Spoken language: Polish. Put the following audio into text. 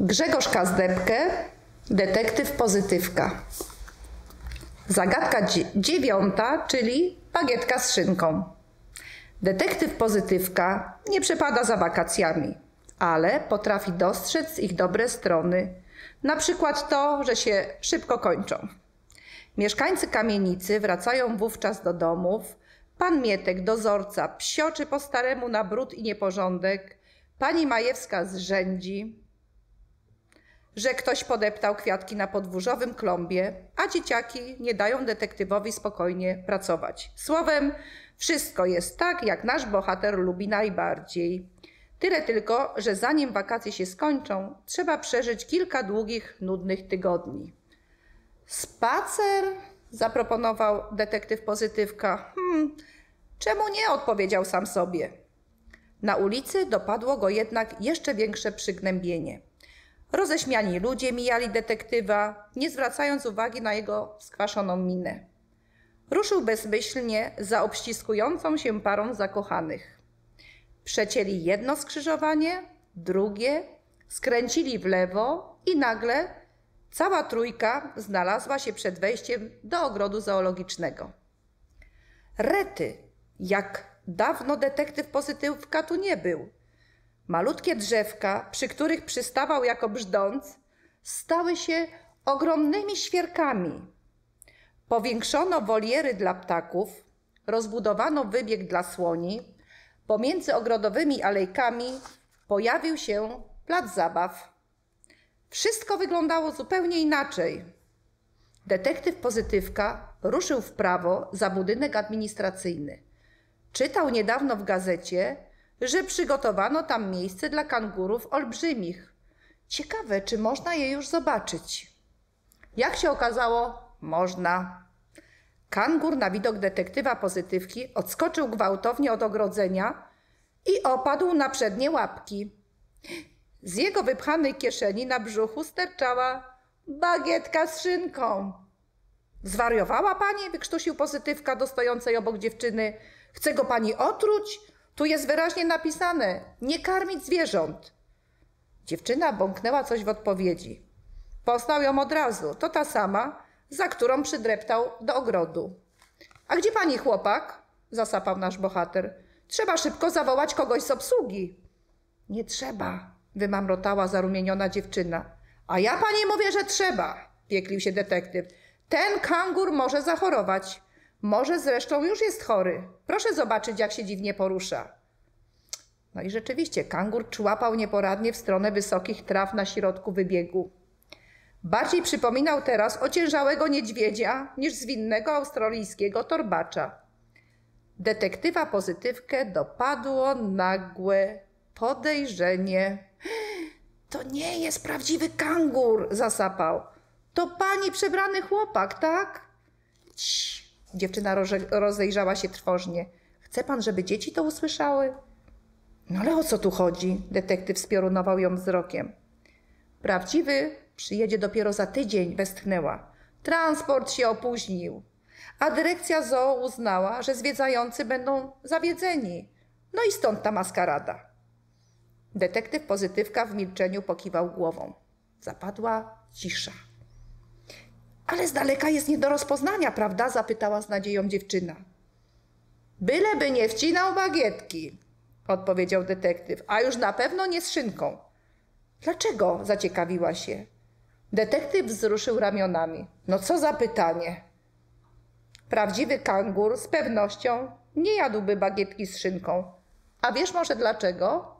Grzegorz Kazdepkę, detektyw pozytywka. Zagadka dziewiąta, czyli bagietka z szynką. Detektyw pozytywka nie przepada za wakacjami, ale potrafi dostrzec ich dobre strony. Na przykład to, że się szybko kończą. Mieszkańcy kamienicy wracają wówczas do domów. Pan Mietek, dozorca, psioczy po staremu na brud i nieporządek. Pani Majewska zrzędzi, że ktoś podeptał kwiatki na podwórzowym klombie, a dzieciaki nie dają detektywowi spokojnie pracować. Słowem, wszystko jest tak, jak nasz bohater lubi najbardziej. Tyle tylko, że zanim wakacje się skończą, trzeba przeżyć kilka długich, nudnych tygodni. Spacer? zaproponował detektyw pozytywka. Hmm, czemu nie? odpowiedział sam sobie. Na ulicy dopadło go jednak jeszcze większe przygnębienie. Roześmiani ludzie mijali detektywa, nie zwracając uwagi na jego skwaszoną minę. Ruszył bezmyślnie za obściskującą się parą zakochanych. Przecięli jedno skrzyżowanie, drugie, skręcili w lewo i nagle cała trójka znalazła się przed wejściem do ogrodu zoologicznego. Rety, jak dawno detektyw pozytywka tu nie był – Malutkie drzewka, przy których przystawał jako brzdąc, stały się ogromnymi świerkami. Powiększono woliery dla ptaków, rozbudowano wybieg dla słoni, pomiędzy ogrodowymi alejkami pojawił się plac zabaw. Wszystko wyglądało zupełnie inaczej. Detektyw pozytywka ruszył w prawo za budynek administracyjny. Czytał niedawno w gazecie, że przygotowano tam miejsce dla kangurów olbrzymich. Ciekawe, czy można je już zobaczyć. Jak się okazało, można. Kangur na widok detektywa pozytywki odskoczył gwałtownie od ogrodzenia i opadł na przednie łapki. Z jego wypchanej kieszeni na brzuchu sterczała bagietka z szynką. Zwariowała pani? wykrztusił pozytywka do stojącej obok dziewczyny. Chce go pani otruć? Tu jest wyraźnie napisane: nie karmić zwierząt. Dziewczyna bąknęła coś w odpowiedzi. Poznał ją od razu. To ta sama, za którą przydreptał do ogrodu. A gdzie pani chłopak? zasapał nasz bohater. Trzeba szybko zawołać kogoś z obsługi. Nie trzeba, wymamrotała zarumieniona dziewczyna. A ja pani mówię, że trzeba, pieklił się detektyw. Ten kangur może zachorować. Może zresztą już jest chory. Proszę zobaczyć, jak się dziwnie porusza. No i rzeczywiście, kangur człapał nieporadnie w stronę wysokich traw na środku wybiegu. Bardziej przypominał teraz ociężałego niedźwiedzia niż zwinnego australijskiego torbacza. Detektywa pozytywkę dopadło nagłe podejrzenie. To nie jest prawdziwy kangur, zasapał. To pani przebrany chłopak, tak? Dziewczyna rozejrzała się trwożnie. Chce pan, żeby dzieci to usłyszały? No ale o co tu chodzi? Detektyw spiorunował ją wzrokiem. Prawdziwy przyjedzie dopiero za tydzień, westchnęła. Transport się opóźnił. A dyrekcja zoo uznała, że zwiedzający będą zawiedzeni. No i stąd ta maskarada. Detektyw pozytywka w milczeniu pokiwał głową. Zapadła cisza. Ale z daleka jest nie do rozpoznania, prawda? zapytała z nadzieją dziewczyna. Byleby nie wcinał bagietki, odpowiedział detektyw, a już na pewno nie z szynką. Dlaczego? zaciekawiła się. Detektyw wzruszył ramionami. No co za pytanie. Prawdziwy kangur z pewnością nie jadłby bagietki z szynką. A wiesz może dlaczego?